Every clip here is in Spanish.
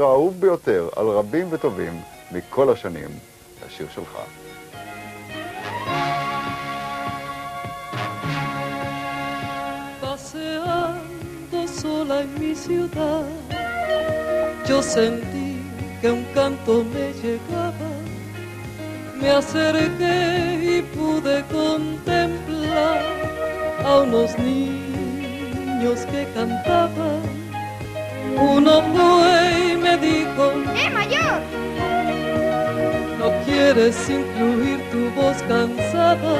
האהוב ביותר על רבים וטובים מכל השנים, השיר שלך. Sola en mi ciudad, yo sentí que un canto me llegaba. Me acerqué y pude contemplar a unos niños que cantaban. Quieres incluir tu voz cansada,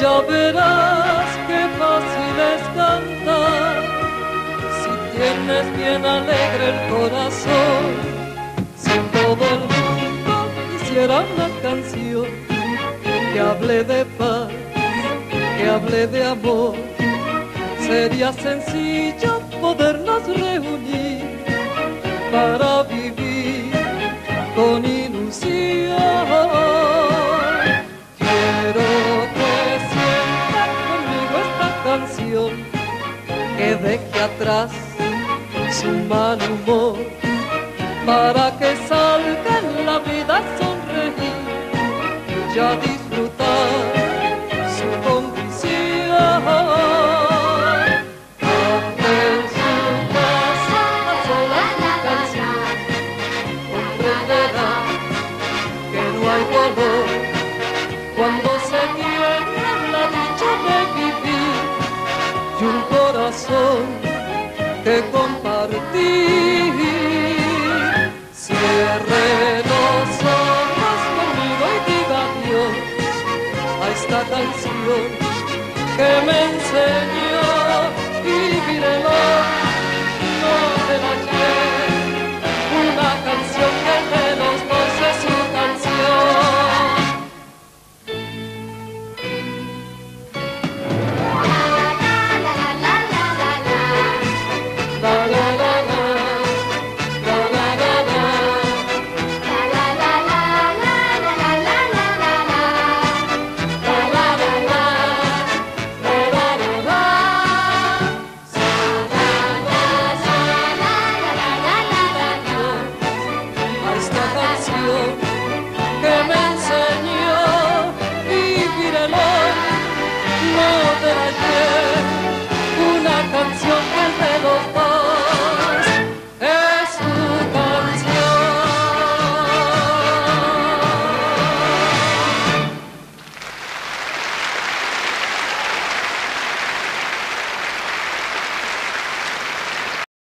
ya verás qué fácil es cantar. Si tienes bien alegre el corazón, si todo el mundo quisiera una canción que hable de paz, que hable de amor, sería sencillo podernos reunir para vivir atrás su mal humor para que salga en la vida sonreír y ya disfrutar su condición. En su casa a sola su canción comprenderá que no hay dolor cuando se. tu corazón que compartí. Cierre los ojos conmigo y diga Dios a esta canción que me enseñó y diré